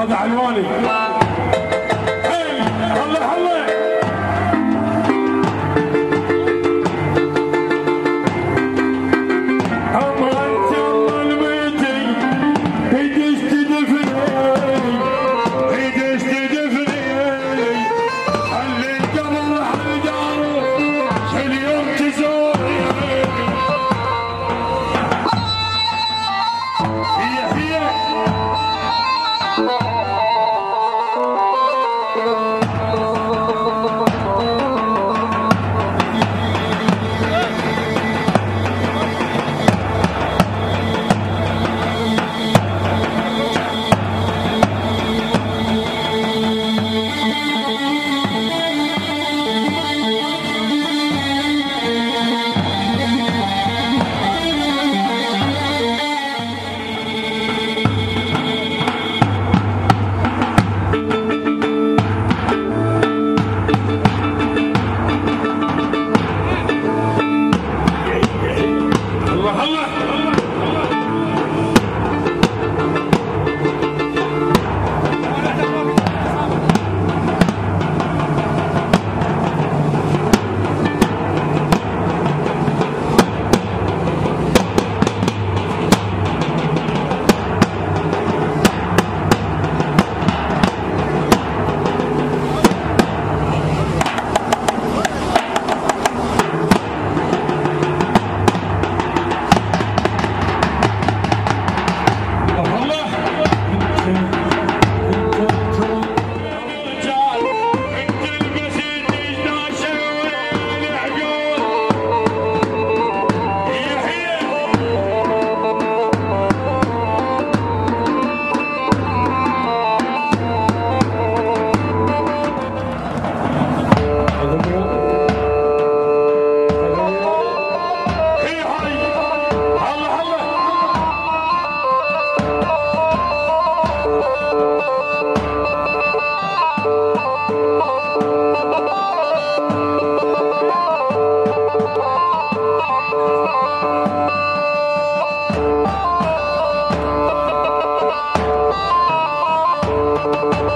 هذا علواني Thank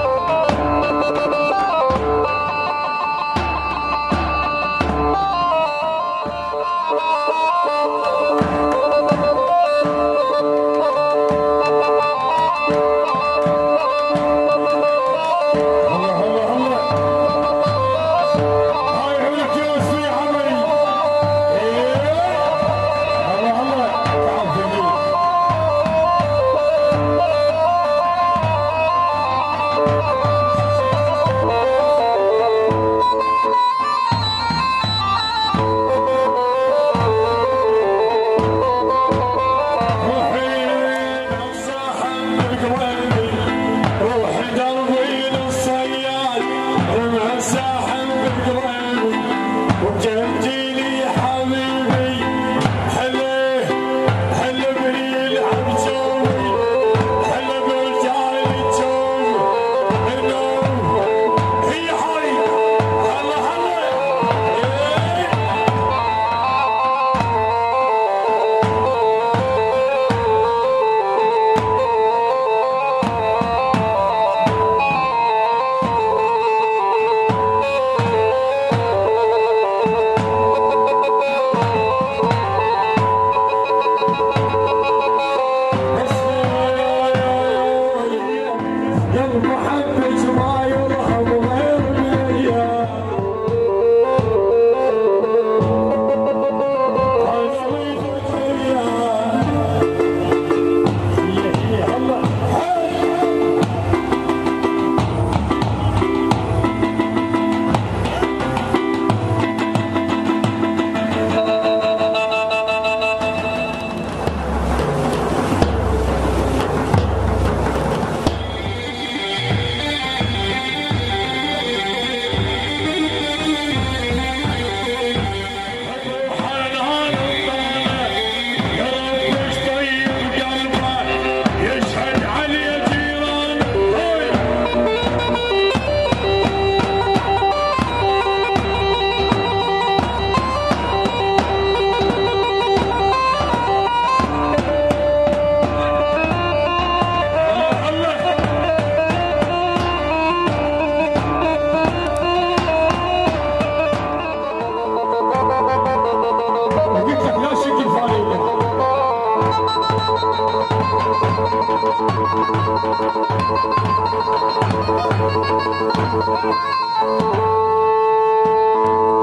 you. مساحم بالقرآن Thank you.